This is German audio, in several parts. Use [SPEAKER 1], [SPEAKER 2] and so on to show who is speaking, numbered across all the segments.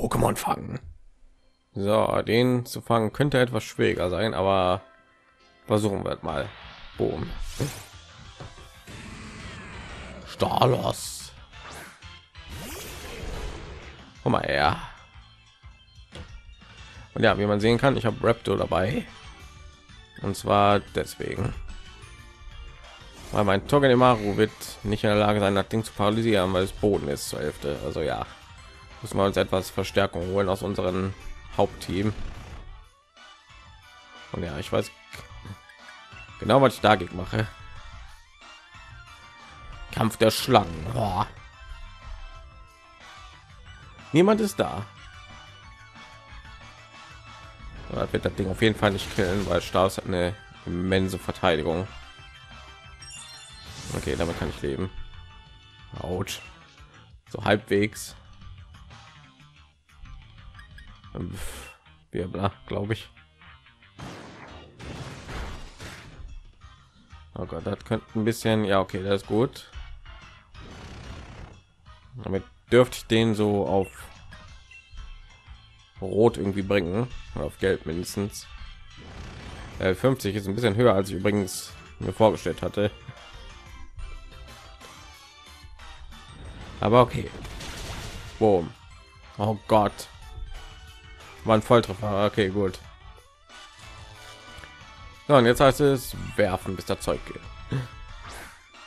[SPEAKER 1] Pokémon fangen. So, den zu fangen könnte etwas schwieriger sein, aber versuchen wir mal. Boom. Stalos. Komm mal her. Und ja, wie man sehen kann, ich habe Raptor dabei. Und zwar deswegen. Weil mein Togedemaru wird nicht in der Lage sein, das Ding zu paralysieren, weil es Boden ist zur Hälfte. Also ja, müssen wir uns etwas Verstärkung holen aus unserem Hauptteam. Und ja, ich weiß genau, was ich dagegen mache. Kampf der Schlangen. Boah. Niemand ist da. Das wird das Ding auf jeden Fall nicht killen, weil Staus hat eine immense Verteidigung. Okay, damit kann ich leben. Autsch. So halbwegs. Wirbler, glaube ich. Oh Gott, das könnte ein bisschen. Ja, okay, das ist gut. Damit dürfte ich den so auf Rot irgendwie bringen, auf Gelb mindestens. Äh, 50 ist ein bisschen höher, als ich übrigens mir vorgestellt hatte. Aber okay. Boom. Oh Gott. War ein Volltreffer. Okay, gut. So, und jetzt heißt es werfen, bis das Zeug geht.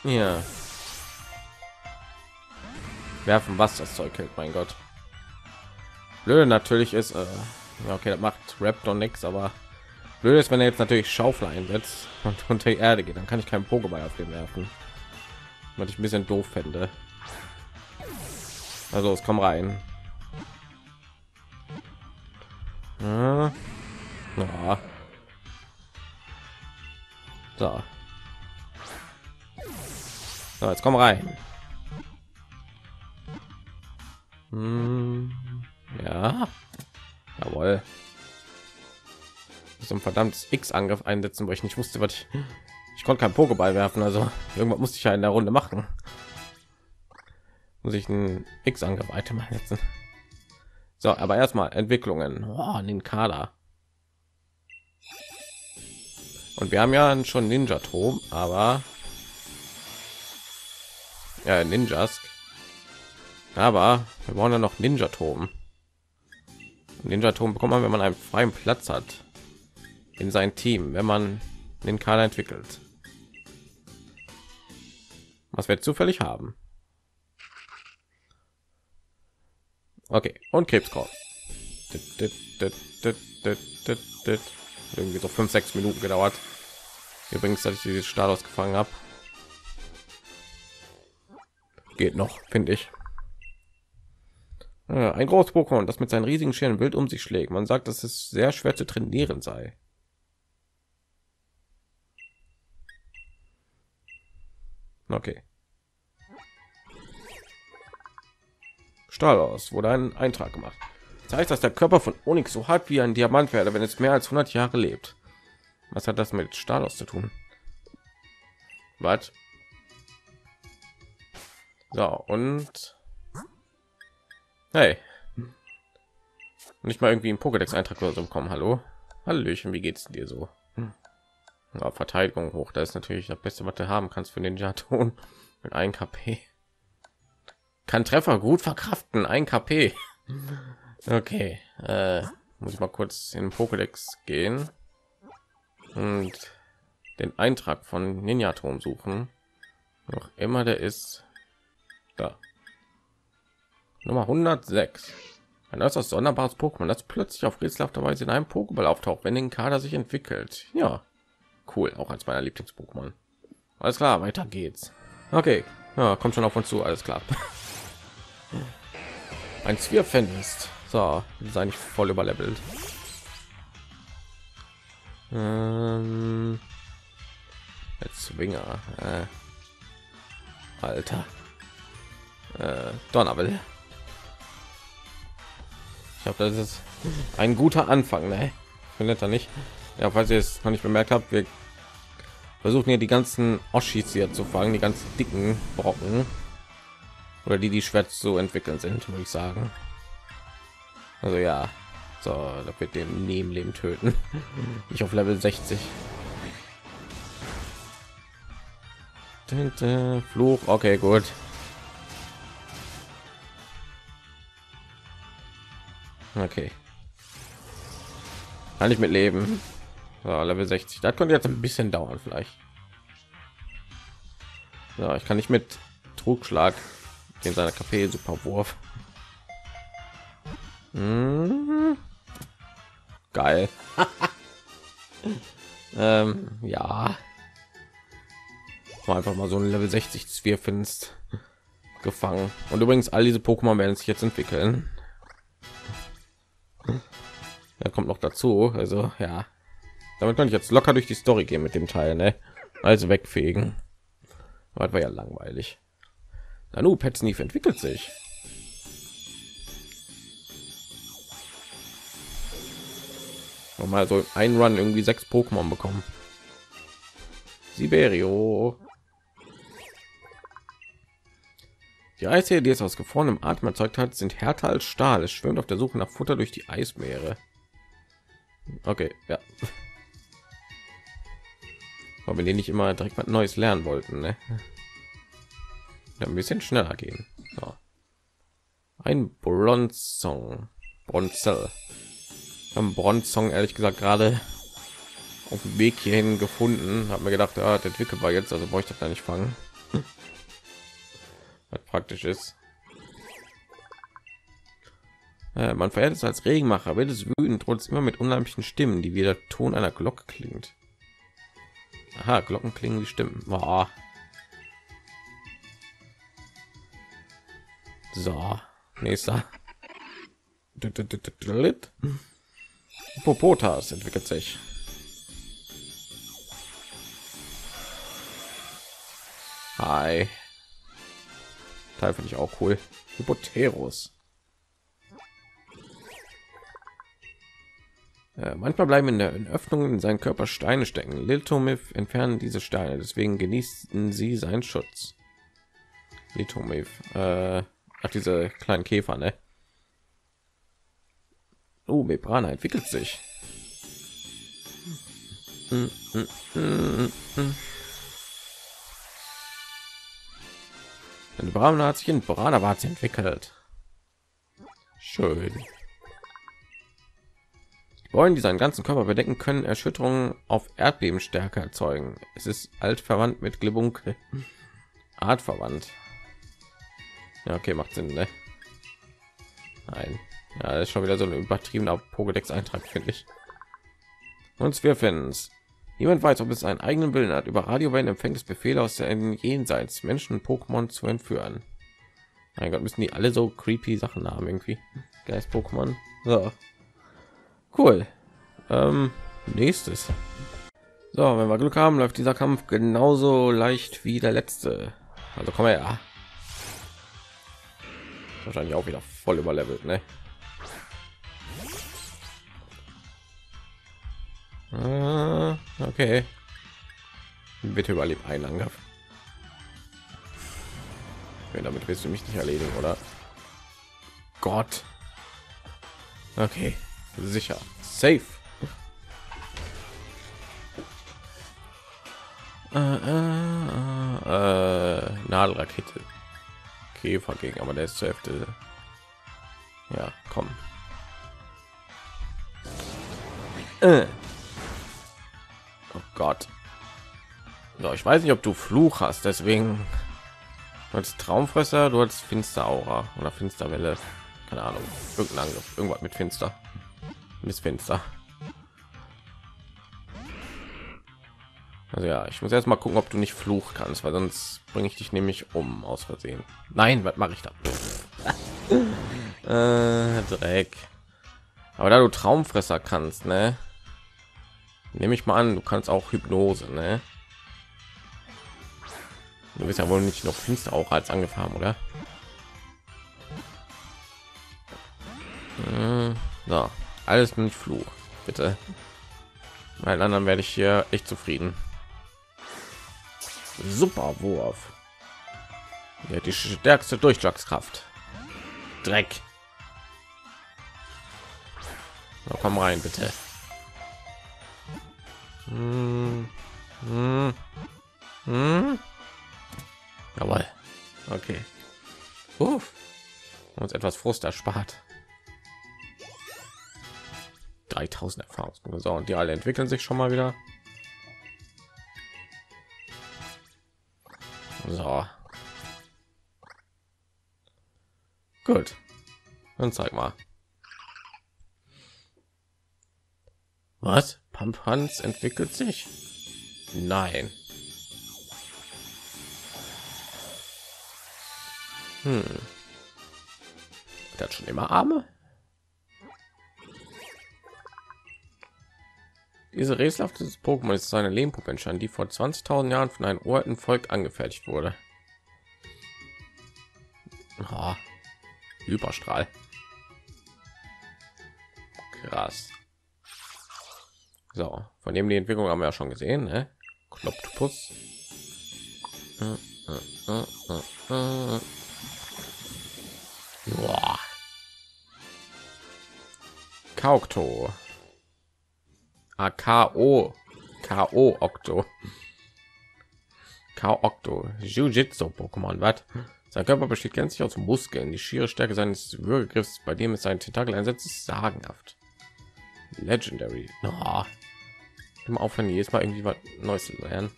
[SPEAKER 1] Ja. Werfen, was das Zeug hält, mein Gott. Blöde natürlich ist, äh, ja, okay, das macht Raptor nichts, aber blöd ist, wenn er jetzt natürlich Schaufel einsetzt und unter die Erde geht, dann kann ich keinen Pokéball auf den werfen. Was ich ein bisschen doof fände. Also, es kommt rein. Ja. ja. So. so. jetzt komm rein. Hm. Ja. Jawohl. So ein verdammtes X-Angriff einsetzen, weil ich nicht wusste, was ich. Ich konnte kein Pokéball werfen, also irgendwas musste ich ja in der Runde machen. Muss ich ein X-Angriff-Item einsetzen. So, aber erstmal Entwicklungen. Oh, den Kader. Und wir haben ja schon Ninja Trom, aber ja, Ninjas. Aber wir wollen ja noch Ninja Turm. Ninja Turm bekommt man, wenn man einen freien Platz hat in sein Team, wenn man den Kader entwickelt. Was wir zufällig haben. Okay, und Krebskorb. Irgendwie so fünf, sechs Minuten gedauert. Übrigens, dass ich dieses Status gefangen habe. Geht noch, finde ich. ein großes Pokémon, das mit seinen riesigen Scheren wild um sich schlägt. Man sagt, dass es sehr schwer zu trainieren sei. Okay. Stahl aus wurde ein Eintrag gemacht. Das heißt, dass der Körper von Onyx so hart wie ein Diamant werde, wenn es mehr als 100 Jahre lebt. Was hat das mit Stahl aus zu tun? Was? So, und hey. Nicht mal irgendwie ein Pokédex-Eintrag oder so bekommen. Hallo? Hallöchen, wie geht's dir so? Ja, Verteidigung hoch, da ist natürlich das Beste, was du haben kannst für den Jaton mit 1 KP kann Treffer gut verkraften. Ein KP. Okay, äh, muss ich mal kurz in den Pokédex gehen und den Eintrag von Ninja Turm suchen. Noch immer der ist da. Nummer 106. Ein äußerst sonderbares Pokémon, das plötzlich auf rätselhafte Weise in einem Pokéball auftaucht, wenn den Kader sich entwickelt. Ja, cool, auch als meiner Lieblings-Pokémon. Alles klar, weiter geht's. Okay, ja, kommt schon auf uns zu, alles klar. Ein Zwirfen ist. So, ist eigentlich voll überlevelt. Ähm, Zwinger. Äh, Alter. Äh, Donnerwelle. Ich glaube, das ist ein guter Anfang, ne? Findet er nicht? Ja, falls ihr es noch nicht bemerkt habt, wir versuchen hier die ganzen Oschis hier zu fangen, die ganz dicken Brocken oder die die schwer zu entwickeln sind würde ich sagen Also ja, so, da wird dem Nebenleben töten. Ich auf Level 60. Tinte, Fluch, okay, gut. Okay. Kann ich mit leben. So, Level 60. Das könnte jetzt ein bisschen dauern vielleicht. Ja, ich kann nicht mit Trugschlag in seiner KP Superwurf. Mhm. Geil. ähm, ja. War einfach mal so ein Level 60 Zwirfinst gefangen. Und übrigens, all diese Pokémon werden sich jetzt entwickeln. Da kommt noch dazu. Also ja, damit kann ich jetzt locker durch die Story gehen mit dem Teil, ne? Also wegfegen. Das war ja langweilig. Nanu, Petsneef entwickelt sich. mal so ein Run irgendwie sechs Pokémon bekommen. Siberio. Die Eisseele, die es aus gefrorenem Atem erzeugt hat, sind härter als Stahl. Es schwimmt auf der Suche nach Futter durch die Eismeere. Okay, ja. Aber wir nicht immer direkt mal Neues lernen wollten, ne? Ja, ein bisschen schneller gehen. So. Ein Bronzong. Bronzel. Am Bronzong ehrlich gesagt gerade auf dem Weg hierhin gefunden. Habe mir gedacht, ja, der entwickelt war jetzt, also brauche ich das da nicht fangen. Was praktisch ist. Äh, man verhält es als Regenmacher, wird es wütend, trotz immer mit unheimlichen Stimmen, die wie der Ton einer Glocke klingt. Aha, Glocken klingen die Stimmen. Boah. So, nächster. Popotas entwickelt sich. Hi. Teil finde ich auch cool. Hypoterus. Äh, manchmal bleiben in der Öffnung in seinen Körper Steine stecken. Liltomif entfernen diese Steine, deswegen genießen sie seinen Schutz. Liltomif äh, hat diese kleinen Käfer, ne? Oh, Mebrana entwickelt sich. Mm, mm, mm, Brahma hat sich in Brahma entwickelt. Schön. Wollen die seinen ganzen Körper bedecken können, Erschütterungen auf Erdbebenstärke erzeugen. Es ist altverwandt mit Glibunkel. Artverwandt. Ja, okay, macht Sinn, ne? Nein. Ja, ist schon wieder so ein übertriebener Pokédex-Eintrag, finde ich. Und wir finden es. Niemand weiß, ob es einen eigenen Willen hat. Über Radiowellen empfängt es Befehle aus dem Jenseits, Menschen Pokémon zu entführen. Mein Gott, müssen die alle so creepy Sachen haben irgendwie. Geist Pokémon. So. Cool. Ähm, nächstes. So, wenn wir Glück haben, läuft dieser Kampf genauso leicht wie der letzte. Also komm her. Wahrscheinlich auch wieder voll überlevelt, ne? Ah, okay. Bitte überlebt einen Angriff. Okay, damit willst du mich nicht erledigen, oder? Gott. Okay sicher safe äh, äh, äh, nadelrakete käfer gegen aber der ist zur hälfte. Ja komm. Äh. oh gott. So, ich weiß nicht ob du fluch hast deswegen. Als traumfresser du als finsteraura oder finsterwelle. Keine ahnung. Irgendein angriff. Irgendwas mit finster. Miss Fenster. Also ja, ich muss erst mal gucken, ob du nicht Fluch kannst, weil sonst bringe ich dich nämlich um aus Versehen. Nein, was mache ich da? äh, Dreck. Aber da du Traumfresser kannst, ne? Nehme ich mal an, du kannst auch Hypnose, ne? Du bist ja wohl nicht noch Finster auch als angefangen, oder? Hm, so alles mit fluch bitte weil anderen werde ich hier echt zufrieden super wurf ja, die stärkste durchschlagskraft dreck Na, komm rein, bitte. Hm. Hm. Hm. Jawohl. Okay. Uff. Uns etwas Frust erspart. 3000 Erfahrungspunkte. So, und die alle entwickeln sich schon mal wieder. So. Gut. Dann zeig mal. Was? Pampans entwickelt sich? Nein. Hm. Der hat schon immer Arme. Diese rätselhafte Pokémon ist eine Lehmpuppe entstanden, die vor 20.000 Jahren von einem uralten Volk angefertigt wurde. Oh, Hyperstrahl. Krass. So, von dem die Entwicklung haben wir ja schon gesehen, ne? Kloptopus. Kaukto. Ah, K.O. K.O. Octo. K.Octo. Jiu-Jitsu Pokémon, was? Sein Körper besteht gänzlich aus Muskeln. Die schiere Stärke seines Würgegriffs, bei dem es seinen Tentakel einsetzt, ist sagenhaft. Legendary. Oh. Immer aufhören, jedes Mal irgendwie was Neues zu lernen.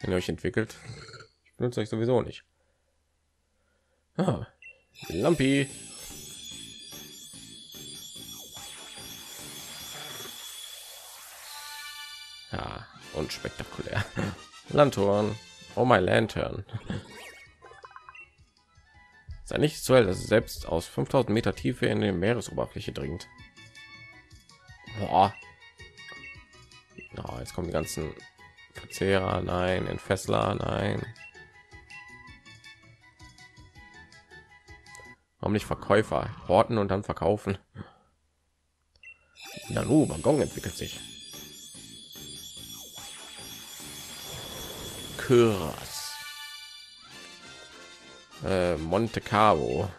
[SPEAKER 1] Wenn ihr euch entwickelt. Ich benutze euch sowieso nicht. Ah. Lampi. Unspektakulär. Lantern. Oh my Lantern. Sei nicht zu hell, dass selbst aus 5000 Meter Tiefe in die Meeresoberfläche dringt. Boah. Oh, jetzt kommen die ganzen Verzehrer, nein, Entfessler, nein. Warum nicht Verkäufer horten und dann verkaufen? Nanu, Waggon entwickelt sich. Krass. Äh, Monte Carlo.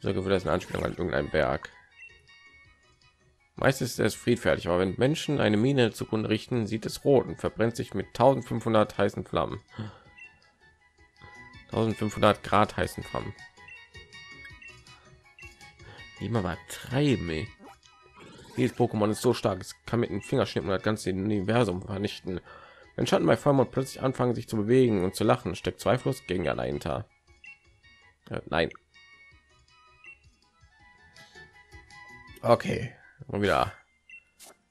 [SPEAKER 1] So würde das eine Anspielung an irgendein Berg. Meistens ist es friedfertig, aber wenn Menschen eine Mine zugrunde richten, sieht es rot und verbrennt sich mit 1500 heißen Flammen. 1500 Grad heißen Flammen. Immer mal treiben, ey. Dieses Pokémon ist so stark, es kann mit dem Fingerschnippen das ganze Universum vernichten. Wenn Schatten bei Vollmond plötzlich anfangen, sich zu bewegen und zu lachen, steckt zweifellos gegen dahinter. Äh, nein. Okay, und wieder.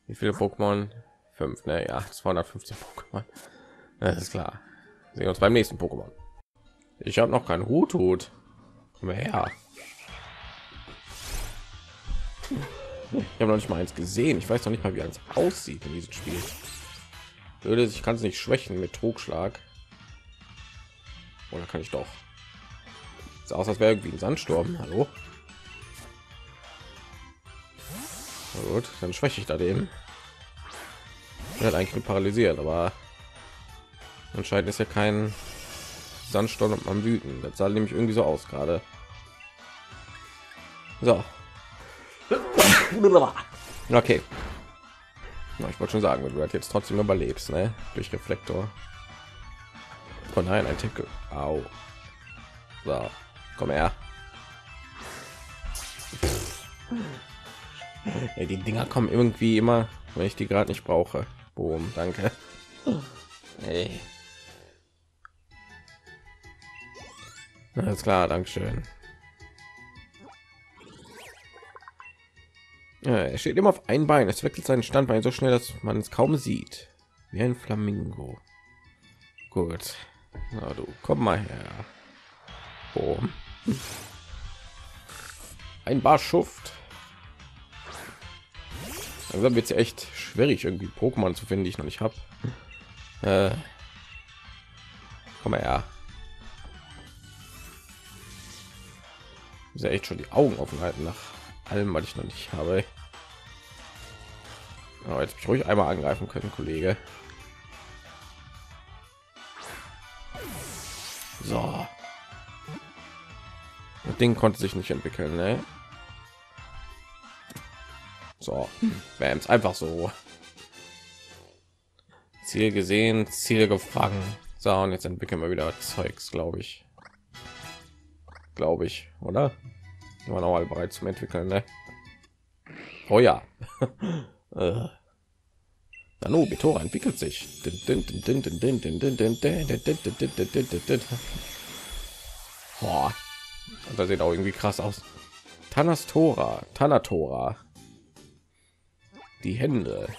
[SPEAKER 1] Wie viele Pokémon? Fünf, ne? Ja, 215 Pokémon. Das ist klar. Sehen wir uns beim nächsten Pokémon. Ich habe noch keinen Hut. Komm her. Ich habe noch nicht mal eins gesehen. Ich weiß noch nicht mal, wie eins aussieht in diesem Spiel. Würde ich kann es nicht schwächen mit Trugschlag. Oder kann ich doch? Sieht aus, als wäre irgendwie ein Sandsturm. Hallo? Na gut, dann schwäche ich da den. Er hat eigentlich paralysiert, aber anscheinend ist ja kein Sandsturm am wüten. Das sah nämlich irgendwie so aus gerade. So. Okay. Ich wollte schon sagen, wenn du das jetzt trotzdem überlebst, ne? Durch Reflektor. Oh nein, ein Tick. Au. So, komm her. Ey, die Dinger kommen irgendwie immer, wenn ich die gerade nicht brauche. Boom, danke. Hey. Alles klar, Dankeschön. Er steht immer auf ein Bein. Es wechselt seinen Standbein so schnell, dass man es kaum sieht. Wie ein Flamingo. Gut. Na du, komm mal her. Boom. Ein Bar Schuft. Langsam wird es echt schwierig, irgendwie Pokémon zu finden, die ich noch nicht habe. Äh, komm mal her. Ist ja echt schon die Augen offen halten nach allem, was ich noch nicht habe. Aber jetzt ruhig einmal angreifen können, Kollege. So. Das Ding konnte sich nicht entwickeln, ne? So, Bams, einfach so. Ziel gesehen, Ziel gefangen. So, und jetzt entwickeln wir wieder Zeugs, glaube ich. Glaube ich, oder? Wir waren auch bereit zum Entwickeln, ne? Oh ja. äh. Nano Betora entwickelt sich. Boah. Und da sieht auch irgendwie krass aus. Tanastora, Tanatora. Die Hände.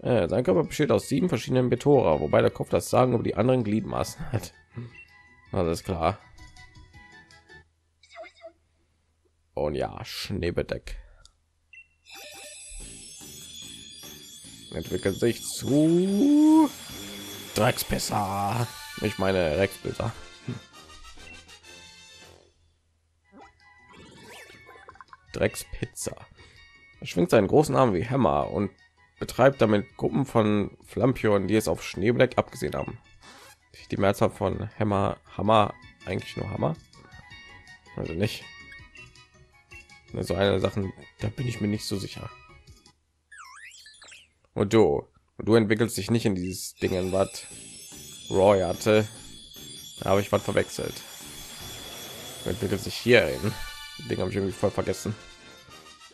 [SPEAKER 1] Äh, sein Körper besteht aus sieben verschiedenen Betora, wobei der Kopf das Sagen über die anderen Gliedmaßen hat. Alles klar. Und ja, Schneebedeck. Entwickelt sich zu Dreckspisser. Ich meine Rexpisser. Dreckspizza. Er schwingt seinen großen Arm wie Hammer und betreibt damit Gruppen von Flampionen, die es auf Schneebleck abgesehen haben. Die Mehrzahl von Hammer, Hammer, eigentlich nur Hammer. Also nicht. Also eine Sachen, da bin ich mir nicht so sicher. Und du, du entwickelst dich nicht in dieses Ding, was Roy hatte. Habe ich was verwechselt. Entwickelt sich hier in. Ding habe ich irgendwie voll vergessen.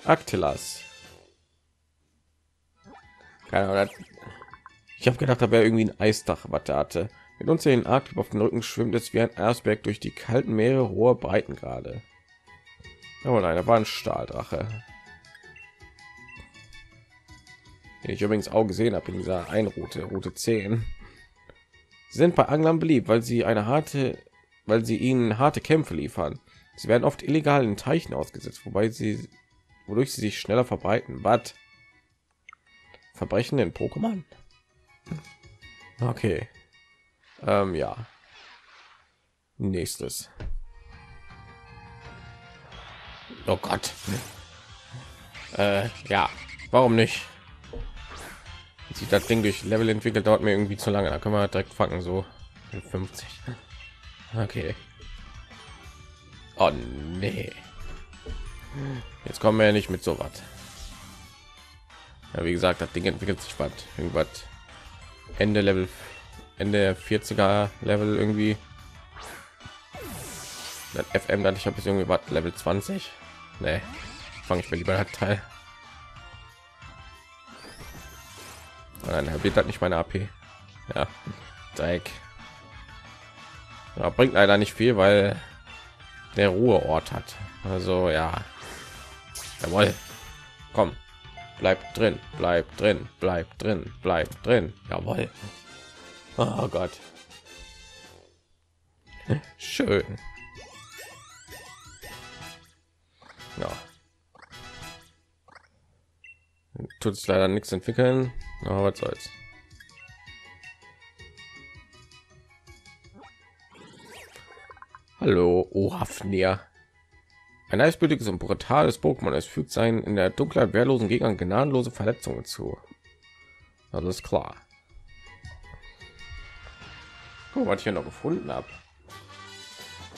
[SPEAKER 1] Actilas. Keine Ahnung. Ich habe gedacht, da wäre irgendwie ein Eisdach, was er hatte. Mit uns den Arktip auf dem Rücken schwimmt es wie ein Eisberg durch die kalten Meere hoher Breitengrade. Oh nein, da war ein Stahldrache. Den ich übrigens auch gesehen habe in dieser Einroute, Route 10. Sie sind bei Anglern beliebt, weil sie eine harte, weil sie ihnen harte Kämpfe liefern. Sie werden oft illegal in Teichen ausgesetzt, wobei sie, wodurch sie sich schneller verbreiten. Was? Verbrechen in Pokémon? Okay. Ähm, ja. Nächstes. Oh Gott. Äh, ja. Warum nicht? Sich das Ding durch Level entwickelt, dauert mir irgendwie zu lange. Da können wir direkt fangen, so 50. Okay. Oh nee. Jetzt kommen wir ja nicht mit so was. Ja, wie gesagt, das Ding entwickelt sich bald. Irgendwas Ende Level, Ende 40er Level irgendwie. Das FM dann ich habe jetzt irgendwie was Level 20. Nee, fange ich mir lieber Teil. Nein, er wird halt nicht meine AP. Ja, Dreck. Ja, bringt leider nicht viel, weil der Ruheort hat. Also ja, jawohl. Komm, bleib drin, bleib drin, bleib drin, bleib drin. Jawohl. Oh Gott. Schön. Ja. Tut es leider nichts entwickeln, aber was soll's. Hallo, oh Hafnir. Ein eisblütiges und brutales Pokémon. Es fügt seinen in der Dunkelheit wehrlosen Gegnern gnadenlose Verletzungen zu. Alles klar. Guck, was ich hier noch gefunden habe.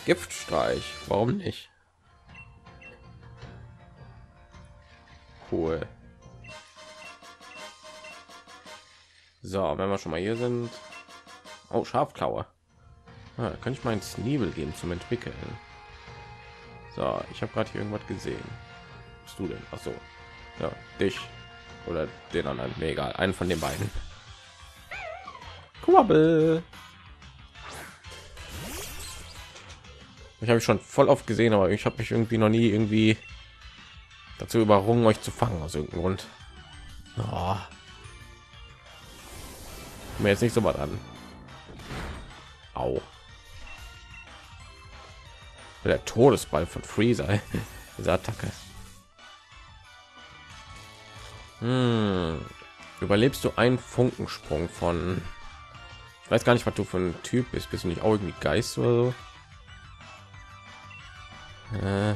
[SPEAKER 1] Giftstreich. Warum nicht? Cool. So, wenn wir schon mal hier sind. Oh, Schafklaue. Ah, kann ich meinen Sneebel geben zum Entwickeln. So, ich habe gerade hier irgendwas gesehen. Was du denn? Ach so. Ja, dich oder den anderen. Nee, egal, einen von den beiden. Quabbel. Ich habe schon voll oft gesehen, aber ich habe mich irgendwie noch nie irgendwie dazu überrungen, euch zu fangen aus irgendeinem Grund. Oh. Mir jetzt nicht so was an. Au der Todesball von Freezer. Diese Attacke. Hm. Überlebst du einen Funkensprung von? Ich weiß gar nicht, was du für ein Typ bist. Bist du nicht auch irgendwie Geist oder so? Äh.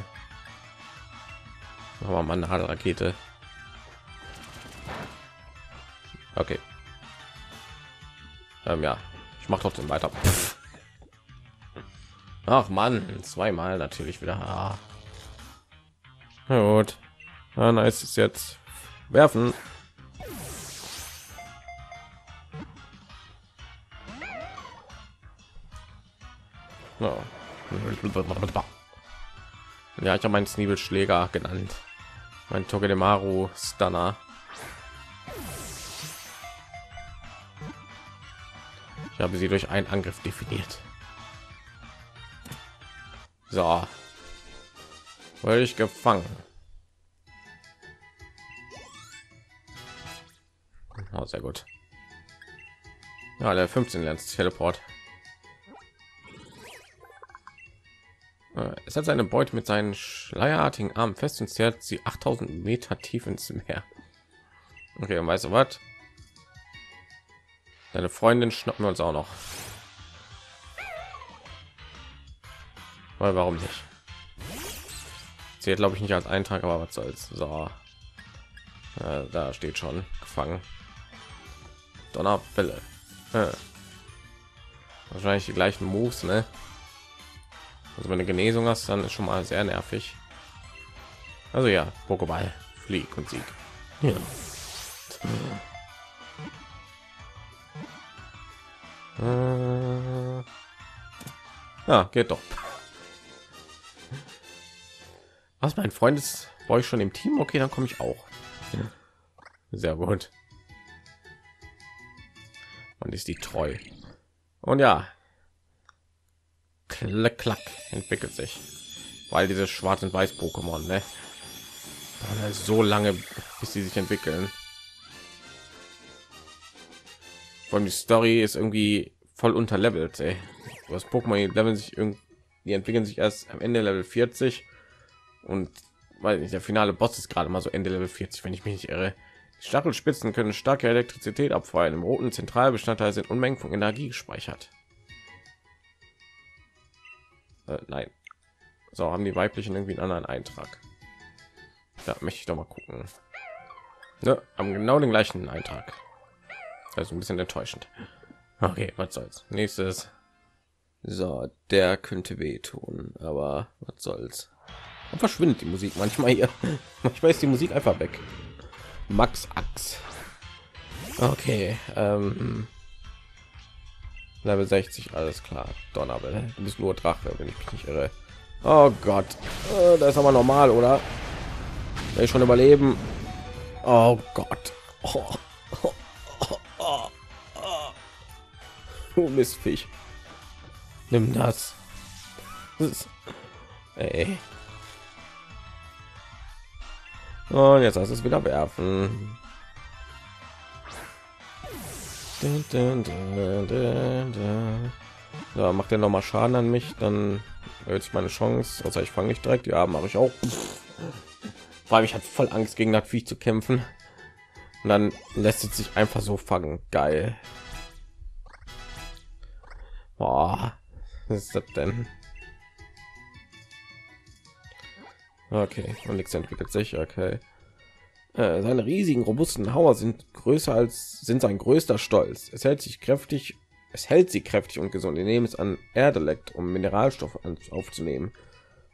[SPEAKER 1] Aber mal eine Rakete. Okay. Ähm, ja, ich mache trotzdem weiter. Ach man, zweimal natürlich wieder. Ah. Gut. Ah, nice ist jetzt werfen. Ja, ich habe meinen Sneebelschläger genannt. Mein Togedemaru Stunner. Ich habe sie durch einen Angriff definiert. So. Wurde ich gefangen. Oh, sehr gut. Ja, der 15 lernt Teleport. Es hat seine Beute mit seinen schleierartigen Armen fest und zerrt sie 8000 Meter tief ins Meer. Okay, und weißt du was? Deine Freundin schnappen wir uns auch noch. Weil warum nicht? Zählt glaube ich nicht als Eintrag, aber was soll's. So, äh, da steht schon gefangen. Donnerwelle. Äh. Wahrscheinlich die gleichen Moves, ne? Also wenn du Genesung hast, dann ist schon mal sehr nervig. Also ja, Pokéball, Flieg und Sieg. Ja. Äh, ja, geht doch. Was mein Freund ist bei euch schon im Team? Okay, dann komme ich auch. Sehr gut. Und ist die treu. Und ja, klack, entwickelt sich, weil diese schwarz und weiß Pokémon, ne? so lange, bis sie sich entwickeln. Von die Story ist irgendwie voll unterlevelt. Das Pokémon leveln sich irgendwie, die entwickeln sich erst am Ende Level 40 und weil der finale Boss ist gerade mal so Ende Level 40, wenn ich mich nicht irre. Die Stachelspitzen können starke Elektrizität abfeuern. Im roten Zentralbestandteil sind Unmengen von Energie gespeichert. Äh, nein. So haben die weiblichen irgendwie einen anderen Eintrag. Da möchte ich doch mal gucken. Ne, haben genau den gleichen Eintrag. Also ein bisschen enttäuschend. Okay, was soll's. Nächstes. So, der könnte wehtun, aber was soll's. Und verschwindet die Musik manchmal hier. Manchmal ist die Musik einfach weg. Max Ax. Okay, ähm, Level 60, alles klar. Donnerwelle. Du bist nur Drache, wenn ich mich nicht irre. Oh Gott, äh, das ist aber normal, oder? Will ich schon überleben? Oh Gott. Oh. Oh. Oh. Du Mistviech. Nimm das. das ist... Ey. Und jetzt hast es wieder werfen. Ja, macht er noch mal Schaden an mich, dann erhöht sich meine Chance. Außer ich fange nicht direkt. Ja, mache ich auch. Allem ich hatte voll Angst gegen das Viech zu kämpfen. Und dann lässt es sich einfach so fangen. Geil. Boah, was ist das denn? Okay, und nichts entwickelt sich. Okay. Äh, seine riesigen robusten Hauer sind größer als sind sein größter Stolz. Es hält sich kräftig, es hält sie kräftig und gesund. Wir nehmen es an Erdelekt, um Mineralstoffe aufzunehmen.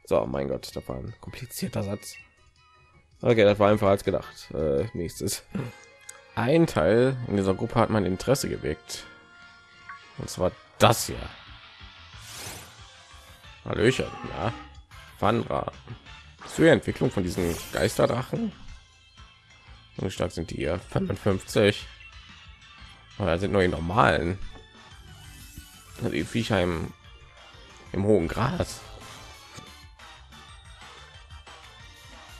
[SPEAKER 1] So, mein Gott, das war ein komplizierter Satz. Okay, das war einfach als gedacht. Äh, nächstes. Ein Teil in dieser Gruppe hat mein Interesse geweckt. Und zwar das hier. Hallöchen, ja. Wanra. Zur Entwicklung von diesen Geisterdrachen wie stark sind die hier? 55. Aber sind nur die normalen. Die Viecher im, im hohen Gras.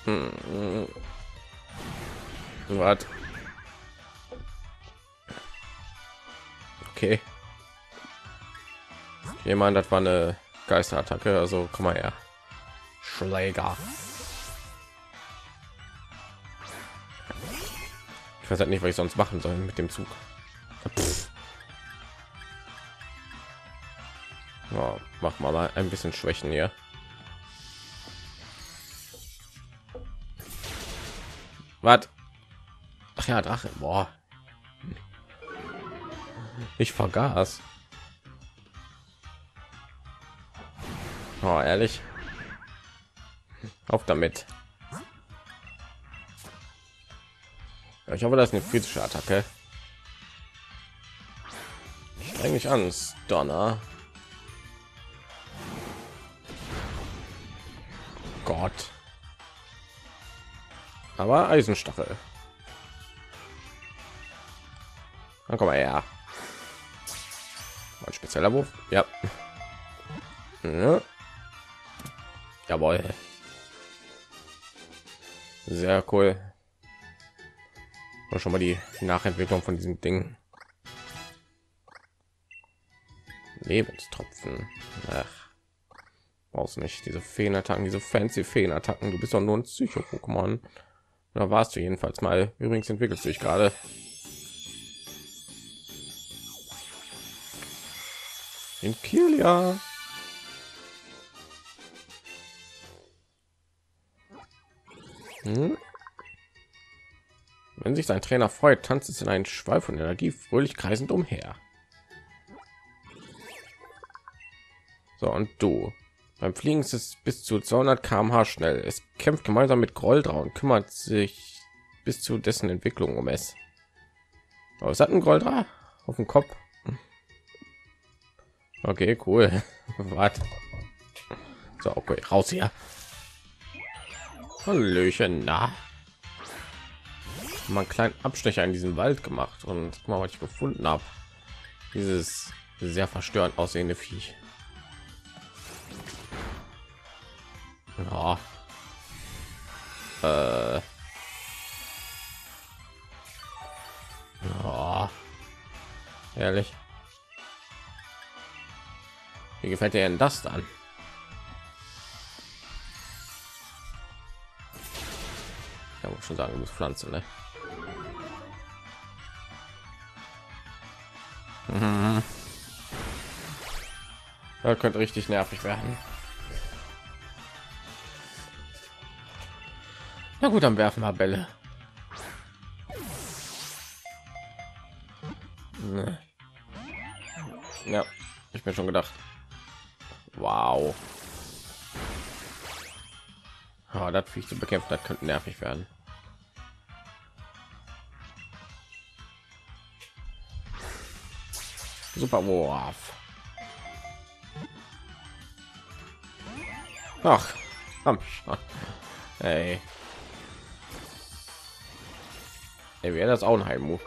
[SPEAKER 1] Hm. Was? Okay. Jemand, das war eine Geisterattacke, also komm mal her. Schläger. Ich weiß halt nicht, was ich sonst machen soll mit dem Zug. Ja, mach mal, mal ein bisschen Schwächen hier. Was? Ach ja, Drache. Boah. Ich vergaß. Oh, ehrlich. Auf damit. Ja, ich hoffe, das ist eine physische Attacke. Eigentlich an, Donner. Gott. Aber Eisenstachel. Dann komm mal her. Ein spezieller Wurf. Ja. ja. Jawohl. Sehr cool. Und schon mal die Nachentwicklung von diesem Ding. Lebenstropfen. Ach. Brauchst nicht diese Feenattacken, diese fancy Feenattacken. Du bist doch nur ein Psycho-Pokémon. Da warst du jedenfalls mal. Übrigens entwickelst du dich gerade. In Kilia. Hm? Wenn sich sein Trainer freut, tanzt es in einen Schwall von Energie fröhlich kreisend umher. So, und du. Beim Fliegen ist es bis zu 200 km/h schnell. Es kämpft gemeinsam mit Groldra und kümmert sich bis zu dessen Entwicklung um es. Aber es hat ein Groldra auf dem Kopf. Okay, cool. Warte. So, okay, raus hier. Hallöchen, na. Mal einen kleinen Abstecher in diesen Wald gemacht und guck mal, was ich gefunden habe. Dieses sehr verstörend aussehende Viech. Ja. Äh. Ja. Ehrlich. Wie gefällt dir denn das dann? Ja, muss schon sagen, du bist Pflanze, ne? Ja, könnte richtig nervig werden. Na gut, dann werfen wir Bälle. Ja, ich bin schon gedacht. Wow. Oh, das Viech zu bekämpfen, das könnte nervig werden. Super Wurf. Ach, komm schon. Ey. Ey, wäre das auch ein Heilmove.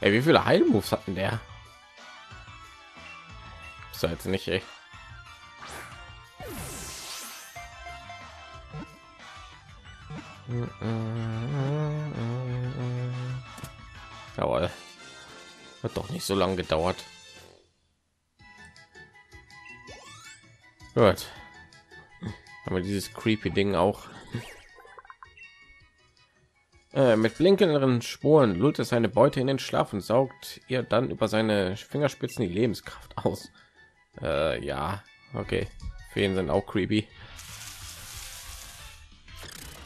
[SPEAKER 1] Ey, wie viele Heilmoves hatten der? Ist jetzt nicht echt. Jawohl. Hat doch nicht so lange gedauert. Gut. Haben wir dieses creepy Ding auch. Äh, mit blinkenden Spuren lullt es seine Beute in den Schlaf und saugt ihr dann über seine Fingerspitzen die Lebenskraft aus. Äh, ja, okay. Feen sind auch creepy.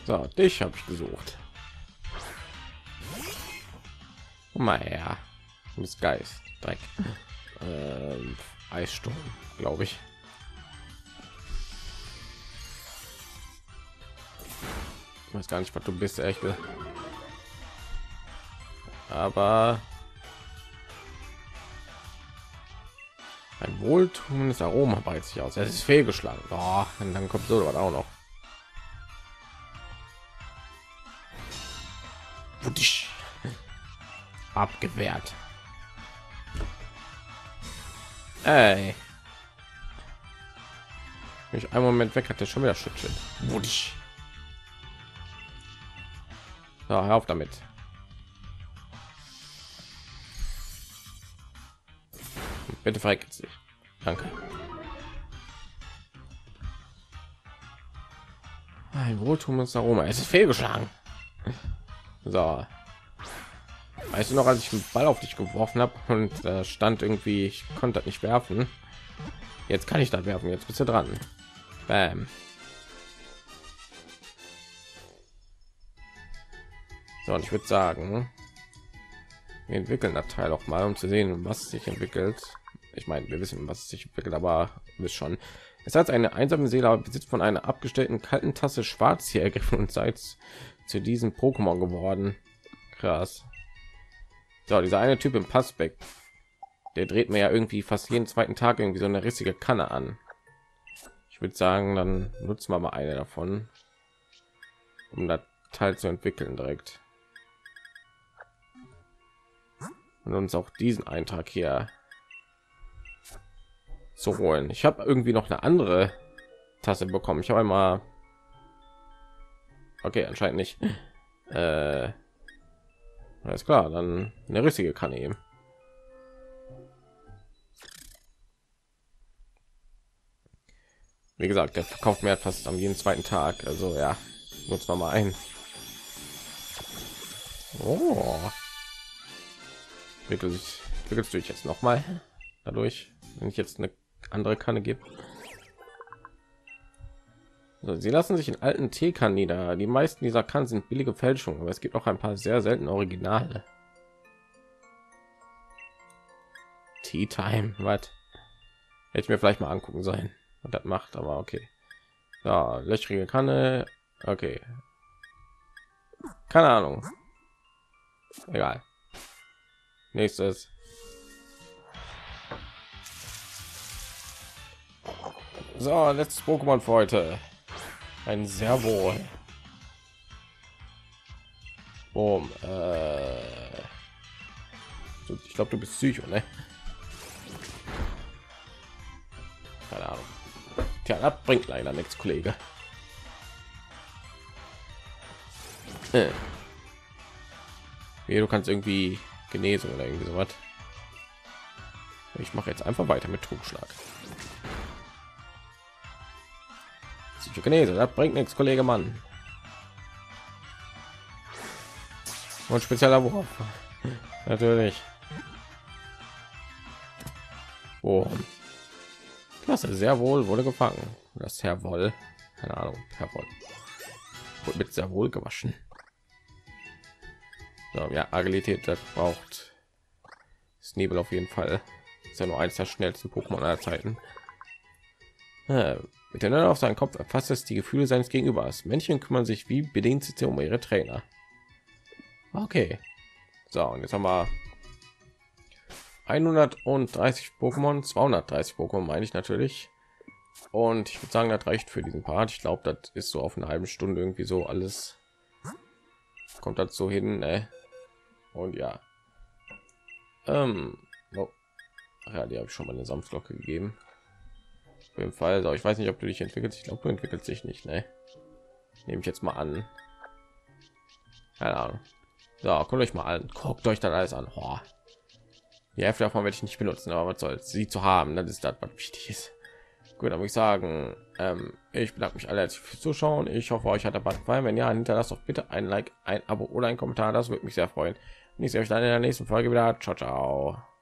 [SPEAKER 1] So, dich habe ich gesucht. Mal her. Du bist Geist. Dreck. Ähm, Eissturm, glaube ich. Ich weiß gar nicht, was du bist, echt. Aber ein wohltuendes Aroma beißt sich aus. Es ist fehlgeschlagen. Oh, und dann kommt so was auch noch. Abgewehrt. Ey. Ich einen Moment weg hatte schon wieder Schutzschild. So, hör auf damit. Bitte verreckt sich. Danke. Ein wohltuendes Aroma. Es ist fehlgeschlagen. So. Weißt du noch, als ich einen Ball auf dich geworfen habe und äh, stand irgendwie, ich konnte das nicht werfen. Jetzt kann ich da werfen. Jetzt bist du dran. Bam. So, und ich würde sagen, wir entwickeln das Teil auch mal, um zu sehen, was sich entwickelt. Ich meine, wir wissen, was sich entwickelt, aber ist schon. Es hat eine einsame Seele, aber besitzt von einer abgestellten kalten Tasse Schwarz hier ergriffen und seid zu diesem Pokémon geworden. Krass. So, dieser eine Typ im Passback, der dreht mir ja irgendwie fast jeden zweiten Tag irgendwie so eine rissige Kanne an. Ich würde sagen, dann nutzen wir mal eine davon, um das Teil zu entwickeln direkt. Und uns auch diesen Eintrag hier zu holen. Ich habe irgendwie noch eine andere Tasse bekommen. Ich habe einmal okay, anscheinend nicht. Äh, alles klar, dann eine richtige kann eben. Wie gesagt, der verkauft mehr fast am jeden zweiten Tag. Also ja, nutzt mal ein. Oh. Wirklich, wirklich durch jetzt noch mal dadurch, wenn ich jetzt eine andere Kanne gibt. Sie lassen sich in alten Teekannen nieder. Die meisten dieser Kannen sind billige Fälschungen, aber es gibt auch ein paar sehr selten Originale. Tea Time, was? Hätte ich mir vielleicht mal angucken sollen, und das macht, aber okay. Ja, löchrige Kanne, okay. Keine Ahnung. Egal. Nächstes. So, letztes Pokémon für heute. Ein Servo. Boom. Äh ich glaube, du bist Psycho, ne? Keine Ahnung. Tja, das bringt leider nichts, Kollege. Äh. du kannst irgendwie Genesung oder irgendwie so was. Ich mache jetzt einfach weiter mit Trugschlag. Psychokinese, das bringt nichts, Kollege Mann. Und spezieller Wurf. Natürlich. Oh. Klasse, sehr wohl wurde gefangen. Das Herr Woll, keine Ahnung, Herr Woll. Wurde mit sehr wohl gewaschen. So, ja, Agilität, das braucht Snebel auf jeden Fall. Ist ja nur eines der schnellsten Pokémon aller Zeiten. Äh, mit der Nerd auf seinen Kopf erfasst es die Gefühle seines Gegenübers. Männchen kümmern sich wie Bedienstete um ihre Trainer. Okay. So, und jetzt haben wir 130 Pokémon, 230 Pokémon meine ich natürlich. Und ich würde sagen, das reicht für diesen Part. Ich glaube, das ist so auf eine halbe Stunde irgendwie so alles. Kommt dazu hin, ne? Und ja. Ähm, oh. ja, die habe ich schon mal eine Sanftglocke gegeben auf jeden Fall. So, ich weiß nicht, ob du dich entwickelst. Ich glaube, du entwickelt sich nicht. Ne? Nehme ich jetzt mal an. Keine Ahnung. So, guckt euch mal an. Guckt euch dann alles an. Oh. Die Hälfte davon werde ich nicht benutzen, aber was soll sie zu haben? Das ist das, was wichtig ist. Gut, dann würde ich sagen, ähm, ich bedanke mich alle fürs Zuschauen. Ich hoffe, euch hat der Bad gefallen. Wenn ja, hinterlasst doch bitte ein Like, ein Abo oder ein Kommentar. Das würde mich sehr freuen. Und ich sehe euch dann in der nächsten Folge wieder. Ciao, ciao.